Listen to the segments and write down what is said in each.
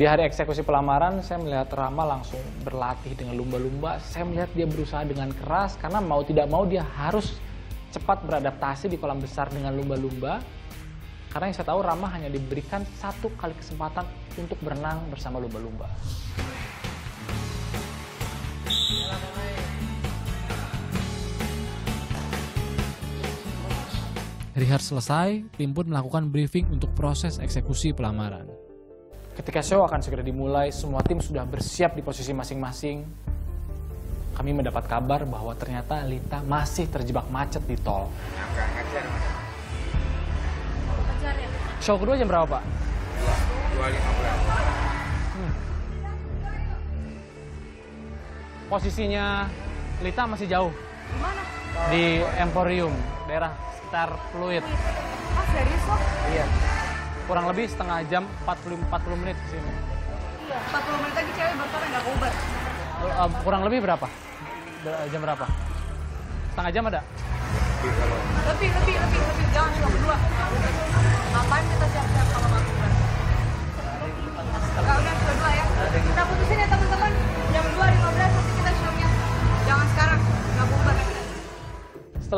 Di hari eksekusi pelamaran, saya melihat Rama langsung berlatih dengan lumba-lumba. Saya melihat dia berusaha dengan keras karena mau tidak mau dia harus cepat beradaptasi di kolam besar dengan lumba-lumba. Karena yang saya tahu Rama hanya diberikan satu kali kesempatan untuk berenang bersama lumba-lumba. Rehears selesai, tim pun melakukan briefing untuk proses eksekusi pelamaran. Ketika show akan segera dimulai, semua tim sudah bersiap di posisi masing-masing. Kami mendapat kabar bahwa ternyata Lita masih terjebak macet di tol. Show kedua jam berapa, Pak? 2.15. Posisinya Lita masih jauh. Gimana? Di Emporium, daerah sekitar Fluid. Ah, serius? Iya. Kurang lebih setengah jam, 40, 40 menit ke sini. Iya. 40 menit lagi cewek baru nggak Uber. Uh, kurang lebih berapa? Ber- Jam berapa? Setengah jam ada? Lebih, lebih, lebih, lebih. Jangan cuma berdua.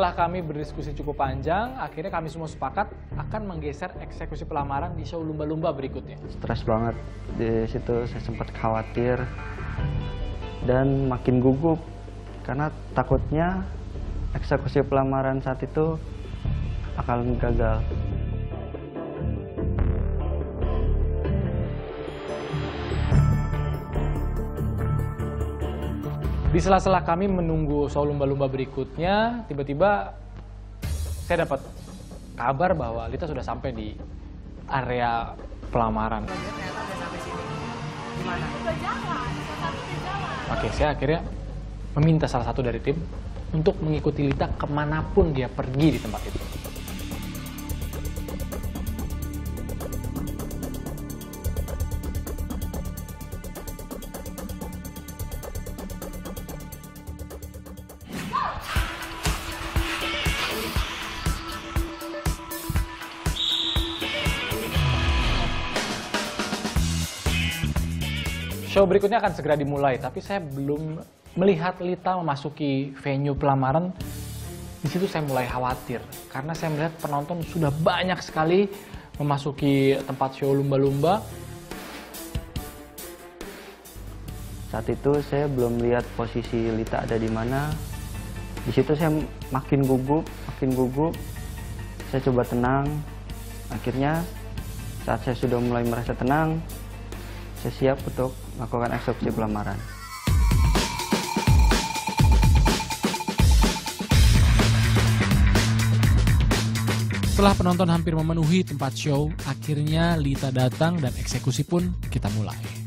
Setelah kami berdiskusi cukup panjang, akhirnya kami semua sepakat akan menggeser eksekusi pelamaran di show lumba-lumba berikutnya. stres banget di situ saya sempat khawatir dan makin gugup karena takutnya eksekusi pelamaran saat itu akan gagal. Di sela-sela kami menunggu show lumba-lumba berikutnya, tiba-tiba saya dapat kabar bahwa Lita sudah sampai di area pelamaran. Oke, saya akhirnya meminta salah satu dari tim untuk mengikuti Lita ke mana pun dia pergi di tempat itu. Show berikutnya akan segera dimulai, tapi saya belum melihat Lita memasuki venue pelamaran. Di situ saya mulai khawatir karena saya melihat penonton sudah banyak sekali memasuki tempat show lumba-lumba. Saat itu saya belum lihat posisi Lita ada di mana. Di situ saya makin gugup, makin gugup. Saya coba tenang. Akhirnya saat saya sudah mulai merasa tenang, saya siap untuk melakukan eksekusi pelamaran. Setelah penonton hampir memenuhi tempat show, akhirnya Lita datang dan eksekusi pun kita mulai.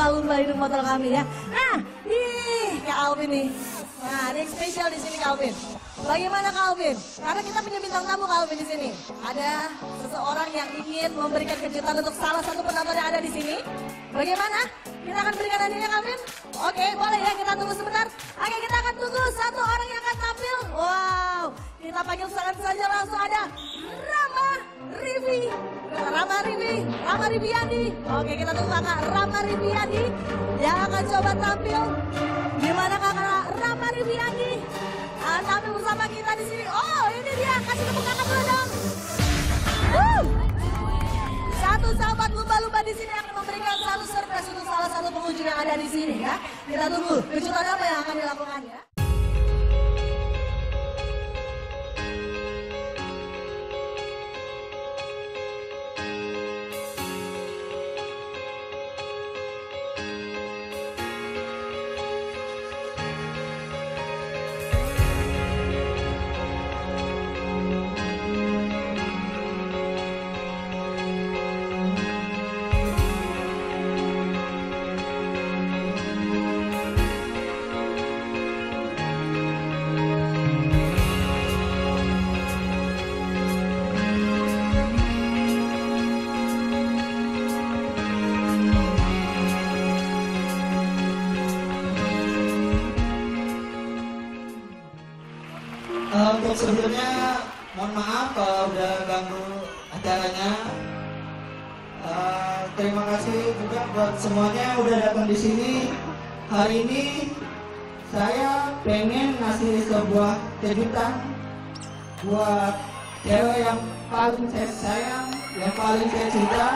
Lumba-lumba hidup motor kami ya. Nah, nih Kak Alvin nih. Nah, ada yang spesial di sini Kak Alvin. Bagaimana Kak Alvin? Karena kita punya bintang tamu Kak Alvin di sini. Ada seseorang yang ingin memberikan kejutan untuk salah satu penonton yang ada di sini. Bagaimana? Kita akan berikan hadiahnya Kak Alvin? Oke, boleh ya kita tunggu sebentar. Oke, kita akan tunggu satu orang yang akan tampil. Wow, kita panggil sekarang saja langsung ada Rama Rivi. Rama Rivi, Rama Riviandi. Oke, kita tunggu kakak Rama Riviandi yang akan coba tampil. Gimana kakak Rama Riviandi? Ah, tampil bersama kita di sini. Oh, ini dia. Kasih tepuk kakak dulu dong. Woo! Satu sahabat lumba-lumba di sini akan memberikan satu surprise untuk salah satu pengunjung yang ada di sini ya. Kita tunggu kejutan apa yang akan dilakukan ya. Sebelumnya mohon maaf kalau udah ganggu acaranya. Eh, terima kasih juga buat semuanya udah datang di sini. Hari ini saya pengen ngasih sebuah kejutan buat cewek yang paling saya sayang, yang paling saya cinta.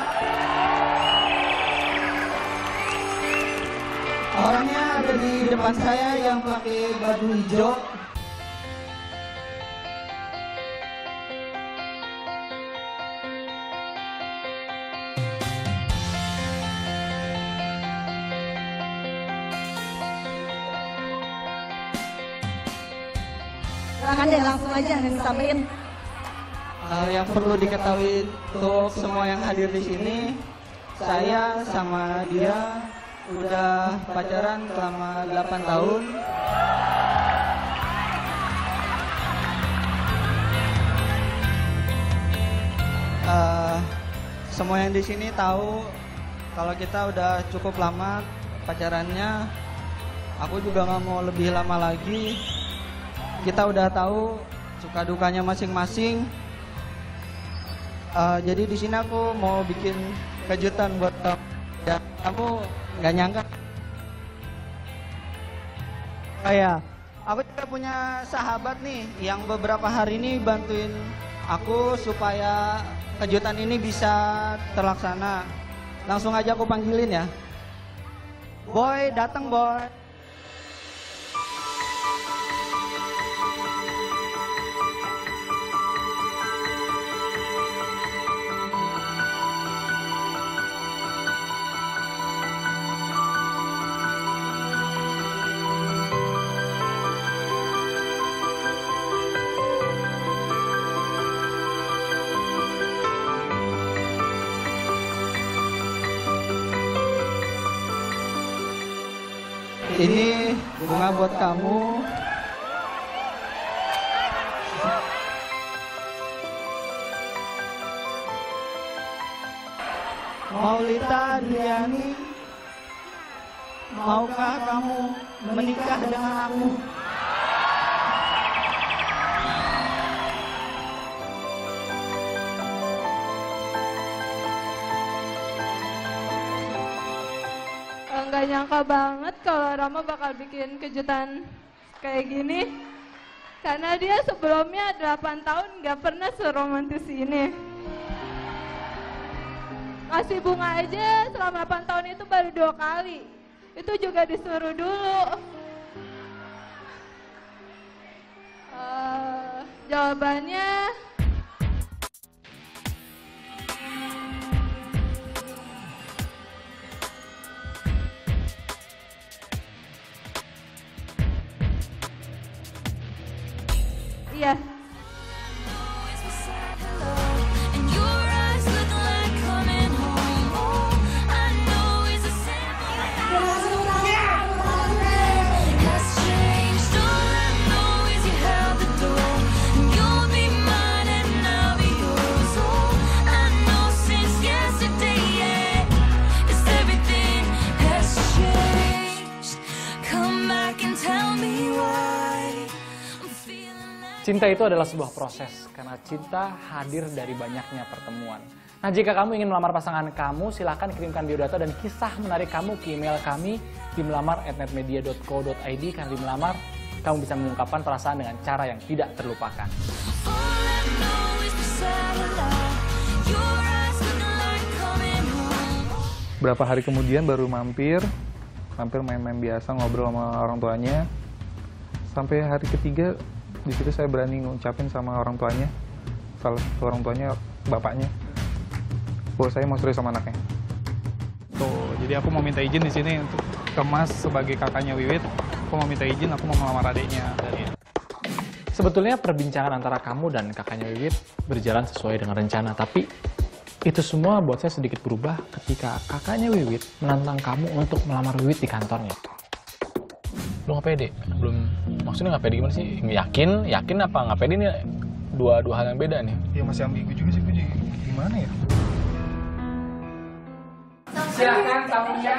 Orangnya ada di depan saya yang pakai baju hijau. Silahkan deh langsung aja yang disampaikan. Hal yang perlu diketahui untuk semua yang hadir di sini, saya sama dia udah pacaran selama 8 tahun. Eh, semua yang di sini tahu kalau kita udah cukup lama pacarannya. Aku juga nggak mau lebih lama lagi. Kita udah tahu suka dukanya masing-masing. Eh, jadi di sini aku mau bikin kejutan buat kamu. Ya, kamu nggak nyangka. Oh ya, aku juga punya sahabat nih yang beberapa hari ini bantuin aku supaya kejutan ini bisa terlaksana. Langsung aja aku panggilin ya. Boy, datang boy. Ini bunga buat kamu. Maulita Adriani, maukah kamu menikah dengan aku? Nggak nyangka banget kalau Rama bakal bikin kejutan kayak gini. Karena dia sebelumnya 8 tahun nggak pernah seromantis ini. Kasih bunga aja selama 8 tahun itu baru dua kali. Itu juga disuruh dulu. Eh, jawabannya iya. Cinta itu adalah sebuah proses, karena cinta hadir dari banyaknya pertemuan. Nah, jika kamu ingin melamar pasangan kamu, silahkan kirimkan biodata dan kisah menarik kamu ke email kami di melamar@netmedia.co.id. Karena di melamar, kamu bisa mengungkapkan perasaan dengan cara yang tidak terlupakan. Berapa hari kemudian baru mampir, mampir main-main biasa ngobrol sama orang tuanya. Sampai hari ketiga di situ saya berani ngucapin sama orang tuanya, salah satu orang tuanya bapaknya, bahwa saya mau serius sama anaknya. Tuh, jadi aku mau minta izin di sini untuk kemas sebagai kakaknya Wiwit. Aku mau minta izin, aku mau melamar adiknya. Sebetulnya perbincangan antara kamu dan kakaknya Wiwit berjalan sesuai dengan rencana, tapi itu semua buat saya sedikit berubah ketika kakaknya Wiwit menantang kamu untuk melamar Wiwit di kantornya. Lu nggak pede? Belum, maksudnya nggak pede gimana sih? Yakin? Yakin apa nggak pede ini dua dua hal yang beda nih. ya masih ambigu juga sih, gue gimana ya? Silahkan tamunya